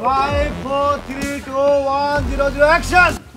5, 4, 3, 2, 1, 0, 0, action!